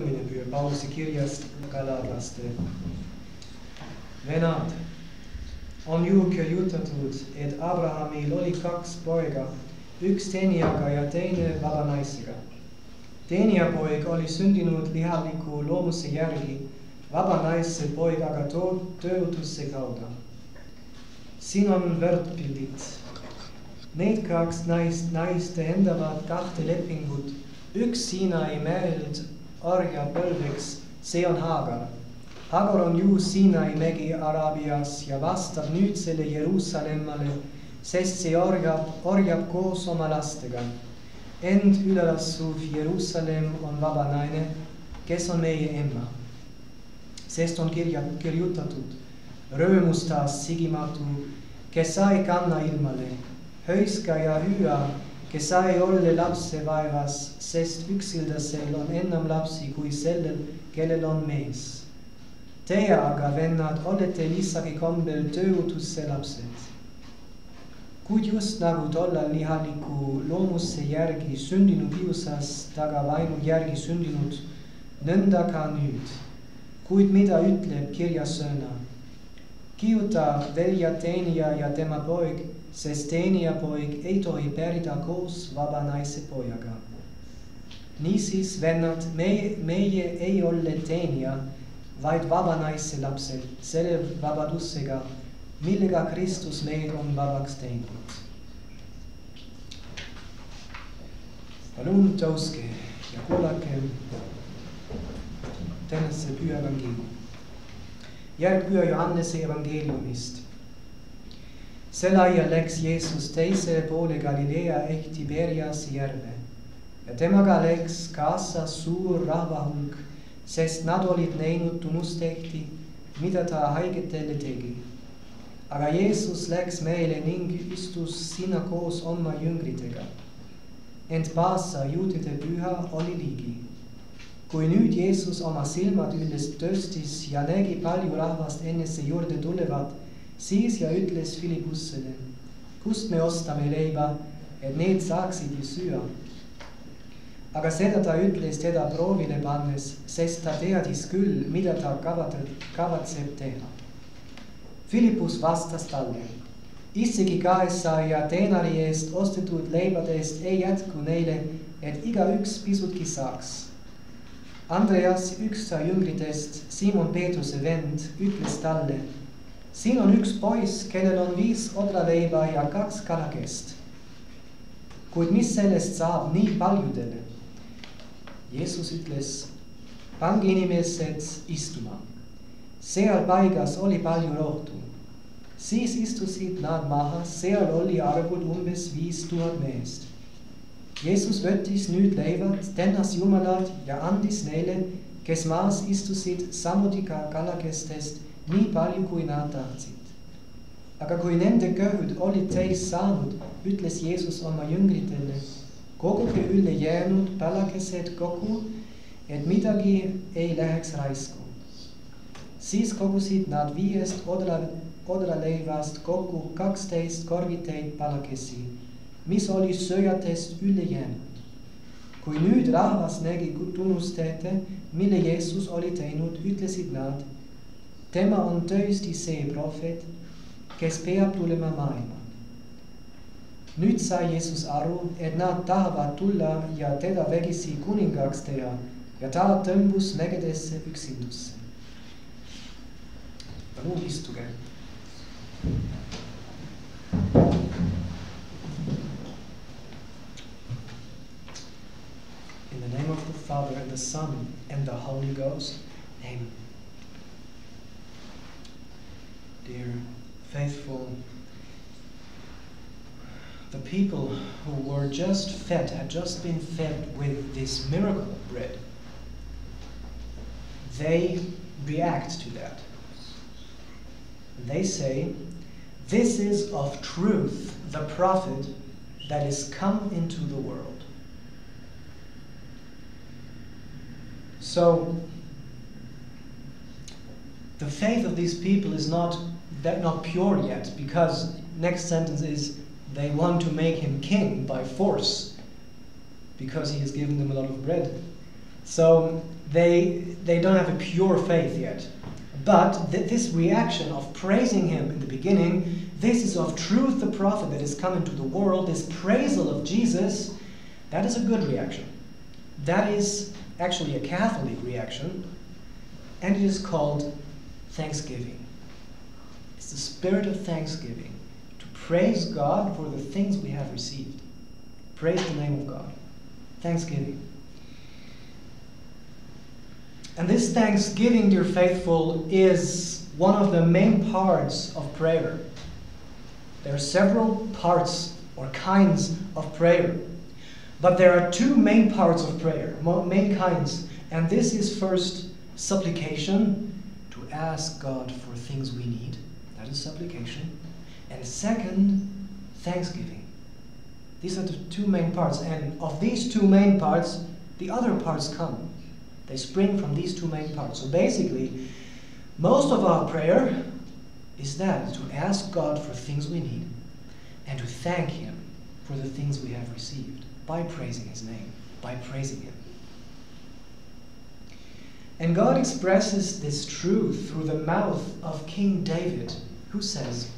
püüab Pauluse kirjast Galatlaste. venad, on ju kirjutatud, et Abrahamil oli kaks poega, üks teenijaga ja teine vaba naisega. teenijapoeg oli sündinud lihaliku loomuse järgi, vaba naise poeg aga töötuse kaudu. siin on võrdpildid. Need kaks naist, naist tähendavad kahte lepingut üks Siinai mäelt orjapõlveks, see on Hagar. Hagar on ju Siinai mägi Araabias ja vastab nüüdsele Jeruusalemmale, sest see orjab, orjab koos oma lastega. ent ülelassuv Jeruusalemm on vaba naine, kes on meie ema. sest on kirja, kirjutatud, rõõmustas sigimatu, kes sai kanna ilmale, hõiska ja hüüa kes sai olla lapse vaevas, sest üksildasel on enam lapsi kui sellel, kellel on mees. Teie aga, vennad, olete Iisaki kombel töötuse lapsed. kuid just nagu tollal lihaliku loomuse järgi sündinu kiusas taga vaimu järgi sündinud, nõnda ka nüüd. kuid mida ütleb kirjasõna? ciuta velia tenia iatema poic, sestenia poic eto hyperita cos vabanaise poiaga. Nisis venat me, meie eiol letenia, vait vabanaise lapse, sele vabadussega, millega Christus meidon vabax tenit. Alun tauske, iaculakem, tenes se pua evangelium. Evangeeliumi. järg püha Johannese evangeeliumist sel ajal läks Jeesus teisele poole Galilea ehk Tiberias järve ja temaga läks kaasa suur rahvahulk, sest nad olid näinud tunnustehti, mida ta haigetele tegi. aga Jeesus läks meile ning istus sinna koos oma jüngritega. ent Paasa juutide püha oli ligi. Kui nüüd Jeesus oma silmad üles tõstis ja nägi palju rahvast enese juurde tulevat siis ja ütles Philippusele, kust me ostame leiba, et need saaksid ju süüa. aga seda ta ütles teda proovile pannes, sest ta teadis küll, mida ta kavatseb teha. Philippus vastas talle, isegi kahesaja teenari eest ostetud leibadest ei jätku neile, et igaüks pisutki saaks. Andreas, üks ta jüngritest, Simon Peetruse vend, ütles talle siin on üks poiss, kellel on viis odraleiba ja kaks kalakest. kuid mis sellest saab nii paljudele? Jeesus ütles, pange inimesed istuma. seal paigas oli palju rohtu. siis istusid nad maha, seal oli arvul umbes viis tuhat meest. Jeesus võttis nüüd leivad, tänas Jumalat ja andis neile, kes maas istusid, samuti ka kalakestest nii palju, kui nad tahtsid. aga kui nende kõhud olid täis saanud, ütles Jeesus oma jüngritele, koguge ülejäänud palakesed kokku, et midagi ei läheks raisku. siis kogusid nad viiest odra, odraleivast kokku kaksteist korvitäit palakesi, mis oli sööjatest üle jäänud. kui nüüd rahvas nägi tunnustete, mille Jeesus oli teinud, ütlesid nad tema on tõesti see prohvet, kes peab tulema maailma. nüüd sai Jeesus aru, et nad tahavad tulla ja teda vägisi kuningaks teha ja ta tõmbus mägedesse üksindusse. palun istuge. Son and the Holy Ghost, Amen. dear faithful, the people who were just fed, had just been fed with this miracle bread, they react to that. They say, This is of truth the prophet that is come into the world. So, the faith of these people is not that not pure yet because next sentence is they want to make him king by force because he has given them a lot of bread So they, they don't have a pure faith yet. But th- this reaction of praising him in the beginning, this is of truth the prophet that is come into the world, this praisal of Jesus, that is a good reaction. That is actually a Catholic reaction, and it is called thanksgiving. It's the spirit of thanksgiving to praise God for the things we have received. Praise the name of God. Thanksgiving. And this thanksgiving, dear faithful, is one of the main parts of prayer. There are several parts or kinds of prayer. But there are two main parts of prayer, main kinds. And this is first supplication, to ask God for things we need. That is supplication. And second, thanksgiving. These are the two main parts. And of these two main parts, the other parts come. They spring from these two main parts. So basically, most of our prayer is that to ask God for things we need and to thank Him for the things we have received by praising His name, by praising Him. And God expresses this truth through the mouth of King David, who says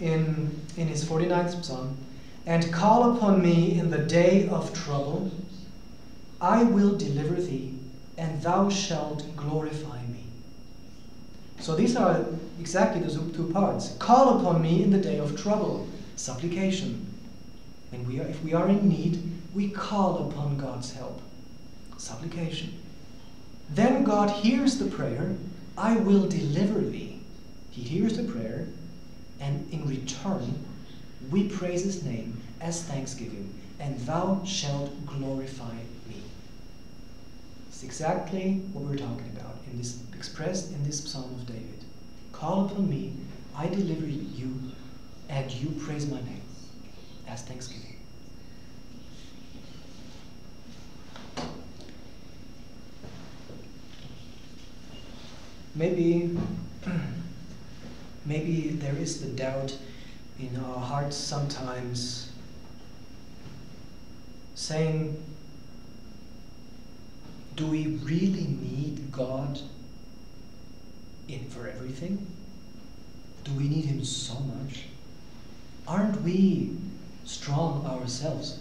in, in his 49th psalm, And call upon me in the day of trouble, I will deliver thee, and thou shalt glorify me. So these are exactly the two parts. Call upon me in the day of trouble, supplication. And we are, if we are in need, we call upon God's help, supplication. Then God hears the prayer, I will deliver thee. He hears the prayer, and in return, we praise his name as thanksgiving, and thou shalt glorify me. It's exactly what we're talking about in this expressed in this Psalm of David. Call upon me, I deliver you, and you praise my name as thanksgiving. Maybe, maybe there is the doubt in our hearts sometimes saying, do we really need God in for everything? Do we need Him so much? Aren't we strong ourselves?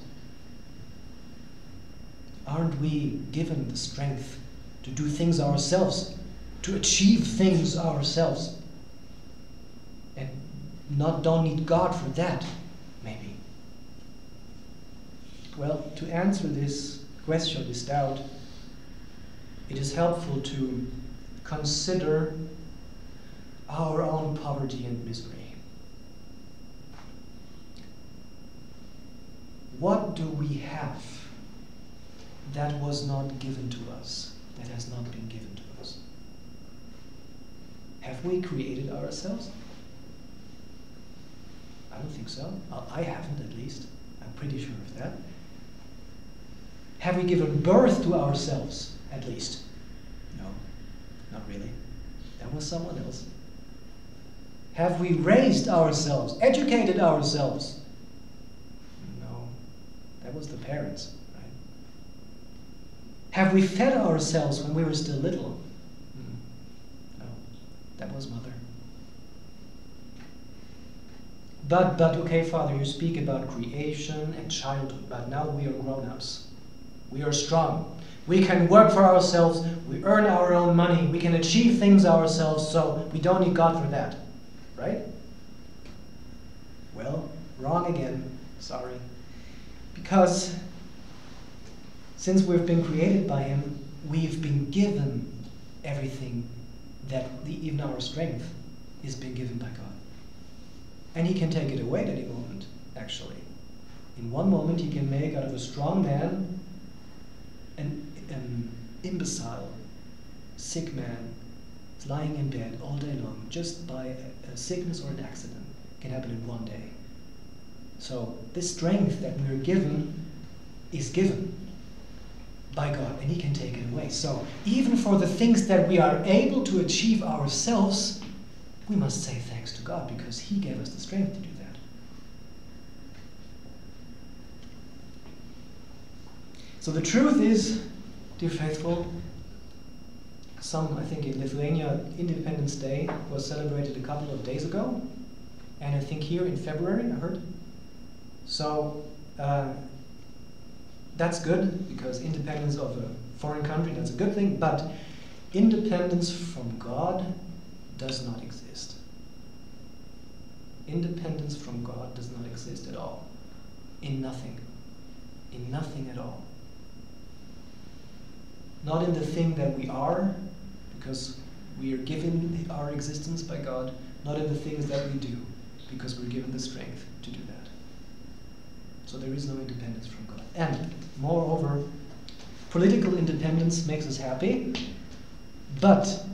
Aren't we given the strength to do things ourselves? to achieve things ourselves. And not don't need God for that, maybe. Well, to answer this question, this doubt, it is helpful to consider our own poverty and misery. Do we have that was not given to us, that has not been given to us? Have we created ourselves? I don't think so. I haven't, at least. I'm pretty sure of that. Have we given birth to ourselves, at least? No, not really. That was someone else. Have we raised ourselves, educated ourselves? That was the parents, right? Have we fed ourselves when we were still little? Mm. No, That was mother. But, but, okay, Father, you speak about creation and childhood, but now we are grown ups. We are strong. We can work for ourselves. We earn our own money. We can achieve things ourselves, so we don't need God for that. Right? Well, wrong again. Sorry. Because since we've been created by Him, we've been given everything that the, even our strength is being given by God. And He can take it away at any moment, actually. In one moment, He can make out of a strong man an, an imbecile, sick man, lying in bed all day long, just by a, a sickness or an accident. It can happen in one day. So, this strength that we're given is given by God, and He can take it away. So, even for the things that we are able to achieve ourselves, we must say thanks to God because He gave us the strength to do that. So, the truth is, Dear faithful, some, I think in Lithuania, Independence Day was celebrated a couple of days ago, and I think here in February, I heard. So uh, that's good because independence of a foreign country, that's a good thing, but independence from God does not exist. Independence from God does not exist at all. In nothing. In nothing at all. Not in the thing that we are, because we are given our existence by God, not in the things that we do, because we're given the strength to do that. So there is no independence from God. And moreover, political independence makes us happy, but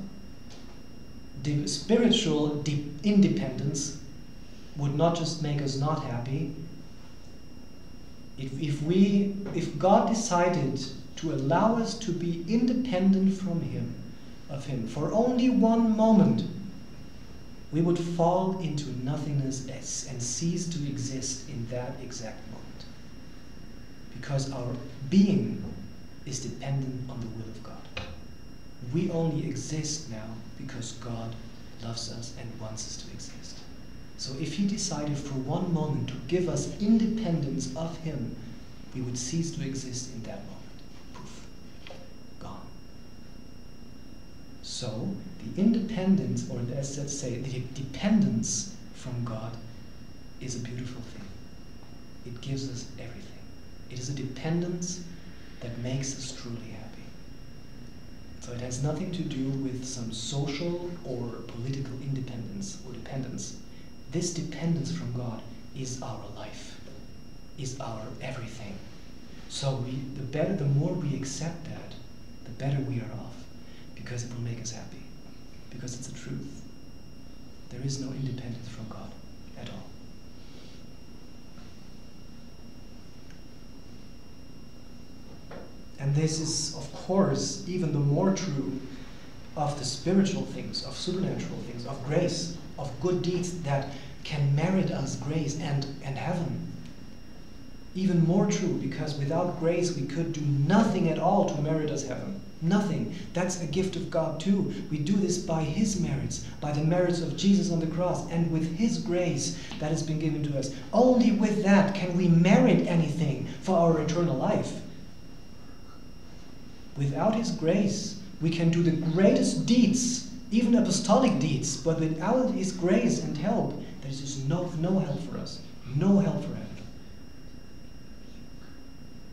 the spiritual independence would not just make us not happy. If, if we if God decided to allow us to be independent from Him, of Him, for only one moment, we would fall into nothingness and cease to exist in that exact moment. Because our being is dependent on the will of God. We only exist now because God loves us and wants us to exist. So if He decided for one moment to give us independence of Him, we would cease to exist in that moment. Poof, gone. So, the independence, or let's, let's say the dependence from God, is a beautiful thing. It gives us everything. It is a dependence that makes us truly happy. So, it has nothing to do with some social or political independence or dependence. This dependence from God is our life, is our everything. So, we, the better, the more we accept that, the better we are off because it will make us happy, because it's the truth. There is no independence from God at all. And this is, of course, even the more true of the spiritual things, of supernatural things, of grace, of good deeds that can merit us grace and, and heaven. Even more true because without grace we could do nothing at all to merit us heaven. Nothing. That's a gift of God too. We do this by His merits, by the merits of Jesus on the cross, and with His grace that has been given to us. Only with that can we merit anything for our eternal life. Without His grace, we can do the greatest deeds, even apostolic deeds, but without His grace and help, there is just no, no help for us. No help for heaven.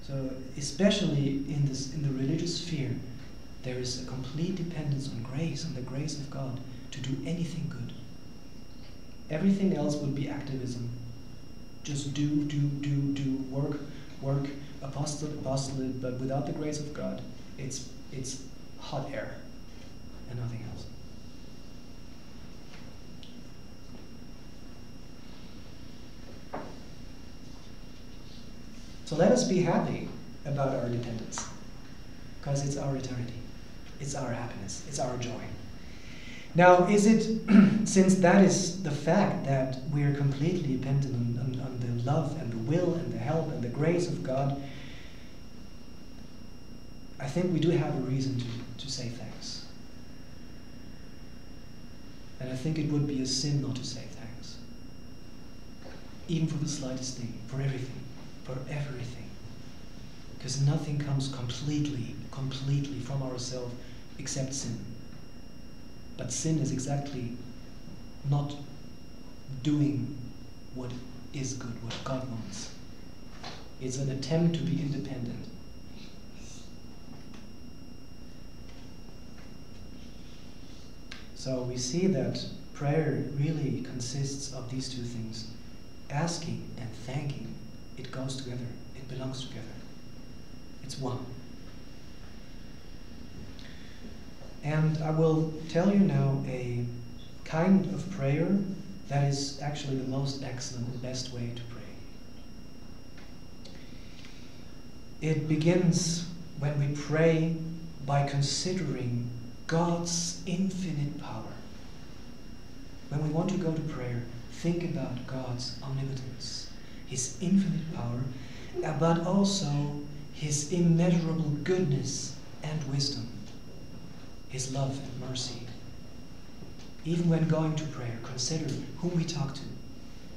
So, especially in, this, in the religious sphere, there is a complete dependence on grace, on the grace of God, to do anything good. Everything else would be activism. Just do, do, do, do, work, work, apostle, apostolate, but without the grace of God, it's, it's hot air and nothing else. So let us be happy about our dependence, because it's our eternity. It's our happiness, it's our joy. Now, is it, since that is the fact that we are completely dependent on, on, on, the love and the will and the help and the grace of God, I think we do have a reason to, to say thanks. And I think it would be a sin not to say thanks. Even for the slightest thing, for everything, for everything. Because nothing comes completely, completely from ourselves except sin. But sin is exactly not doing what is good, what God wants. It's an attempt to be independent. So we see that prayer really consists of these two things asking and thanking. It goes together, it belongs together. It's one. And I will tell you now a kind of prayer that is actually the most excellent and best way to pray. It begins when we pray by considering God's infinite power. When we want to go to prayer, think about God's omnipotence, His infinite power, but also His immeasurable goodness and wisdom, His love and mercy. Even when going to prayer, consider whom we talk to.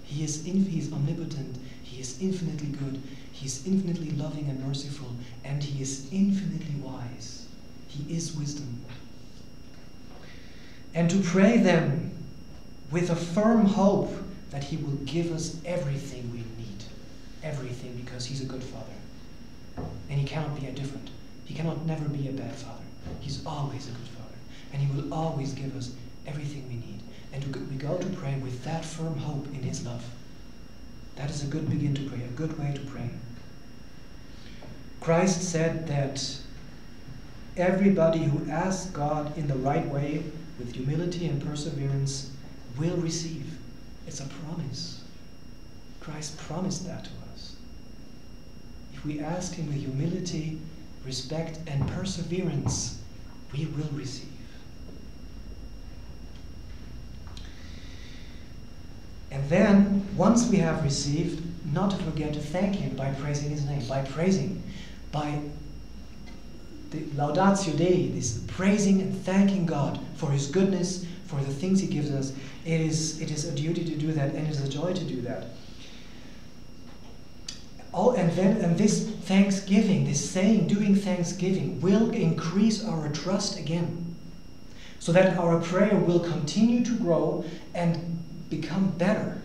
He is, he is omnipotent, He is infinitely good, He is infinitely loving and merciful, and He is infinitely wise. He is wisdom. And to pray them with a firm hope that He will give us everything we need. Everything, because He's a good Father. And He cannot be indifferent. He cannot never be a bad Father. He's always a good Father. And He will always give us everything we need. And we go to pray with that firm hope in His love. That is a good begin to pray, a good way to pray. Christ said that everybody who asks God in the right way, with humility and perseverance, will receive. It's a promise. Christ promised that to us. If we ask Him with humility, respect, and perseverance, we will receive. And then, once we have received, not to forget to thank Him by praising His name, by praising, by the Laudatio Dei, this praising and thanking God for His goodness, for the things He gives us. It is, it is a duty to do that, and it is a joy to do that. Oh, and then and this thanksgiving, this saying, doing thanksgiving, will increase our trust again, so that our prayer will continue to grow and become better.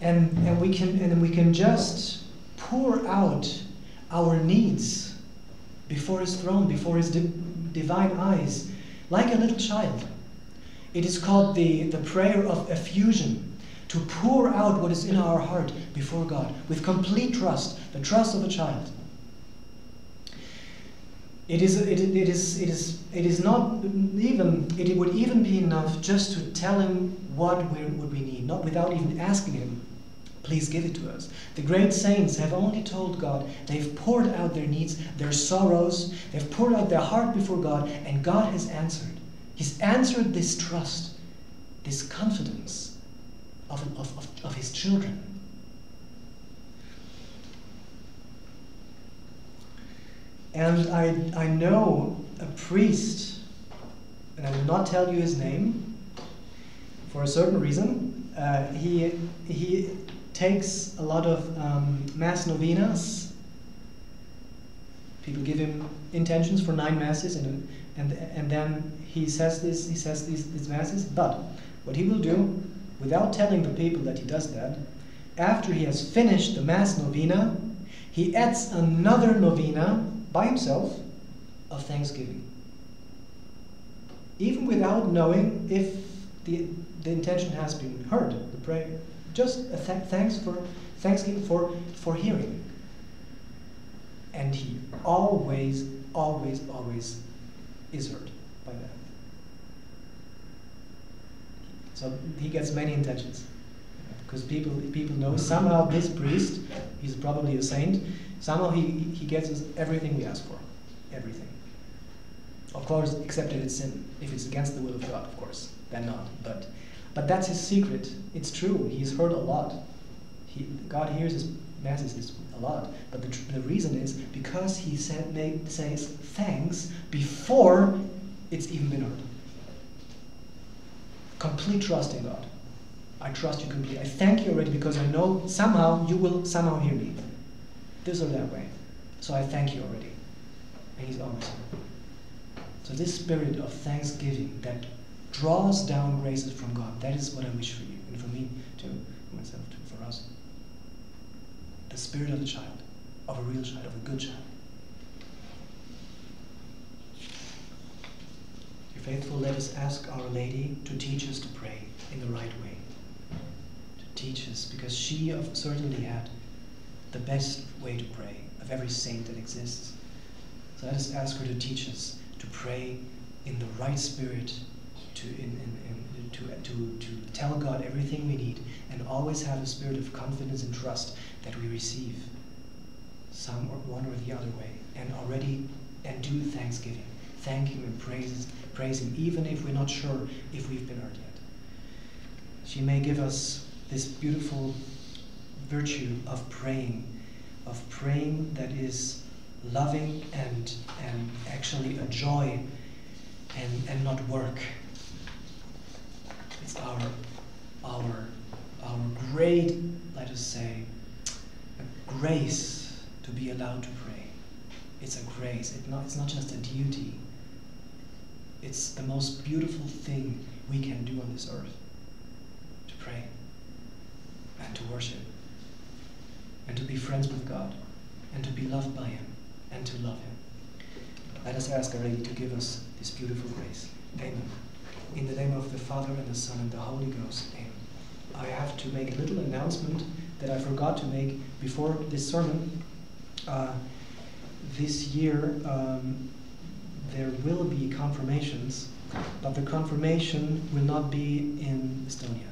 And, and, we can, and we can just pour out our needs before His throne, before His di divine eyes, like a little child. It is called the, the prayer of effusion to pour out what is in our heart before God with complete trust, the trust of a child. It is, it, it, is, it, is, it is not even, it would even be enough just to tell him what we, what we need, not without even asking him, please give it to us. The great saints have only told God, they've poured out their needs, their sorrows, they've poured out their heart before God, and God has answered. He's answered this trust, this confidence of, of, of, of his children. And I, I know a priest, and I will not tell you his name for a certain reason. Uh, he, he takes a lot of um, mass novenas. People give him intentions for nine masses, and, and, and then he says this, he says these, these masses. But what he will do, without telling the people that he does that, after he has finished the mass novena, he adds another novena by himself of thanksgiving. Even without knowing if the, the intention has been heard, the prayer. Just th thanks for thanksgiving for, for hearing. And he always, always, always is hurt by that. So he gets many intentions. Because people, people know somehow this priest, he's probably a saint, Somehow he, he gets us everything we ask for. Everything. Of course, except if it's sin. If it's against the will of God, of course. Then not. But but that's his secret. It's true. He's heard a lot. He, God hears his masses a lot. But the, the reason is because he said, made, says thanks before it's even been heard. Complete trust in God. I trust you completely. I thank you already because I know somehow you will somehow hear me this or that way. So I thank you already. And he's always So this spirit of thanksgiving that draws down graces from God, that is what I wish for you, and for me too, for myself too, for us. The spirit of a child, of a real child, of a good child. Dear faithful, let us ask Our Lady to teach us to pray in the right way. To teach us, because she certainly had the best way to pray of every saint that exists. So let us ask her to teach us to pray in the right spirit, to, in, in, to, to, to tell God everything we need, and always have a spirit of confidence and trust that we receive some or one or the other way, and already and do thanksgiving. Thank Him and praise, praise Him, even if we're not sure if we've been heard yet. She may give us this beautiful virtue of praying, of praying that is loving and, and actually a joy and, and not work. It's our, our, our great, let us say, grace to be allowed to pray. It's a grace. It not, it's not just a duty. It's the most beautiful thing we can do on this earth to pray and to worship and to be friends with God and to be loved by Him and to love Him. Let us ask Our Lady to give us this beautiful grace. Amen. In the name of the Father and the Son and the Holy Ghost. Amen. I have to make a little announcement that I forgot to make before this sermon. Uh, this year, um, there will be confirmations, but the confirmation will not be in Estonia.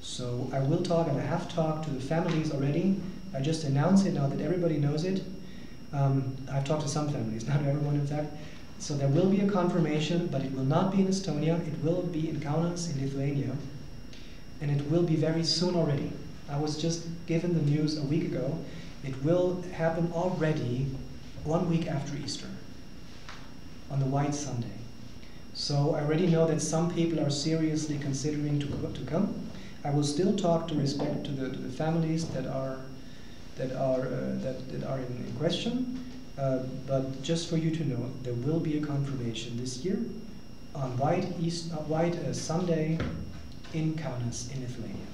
So I will talk, and I have talked to the families already. I just announce it now that everybody knows it. Um, I've talked to some families, not everyone in fact. So there will be a confirmation, but it will not be in Estonia. It will be in Kaunas in Lithuania. And it will be very soon already. I was just given the news a week ago. It will happen already one week after Easter, on the White Sunday. So I already know that some people are seriously considering to, to come. I will still talk to respect to the, to the families that are that are uh, that, that are in, in question. Uh, but just for you to know, there will be a confirmation this year on White East uh, White uh, Sunday in Kaunas in Lithuania.